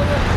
all of.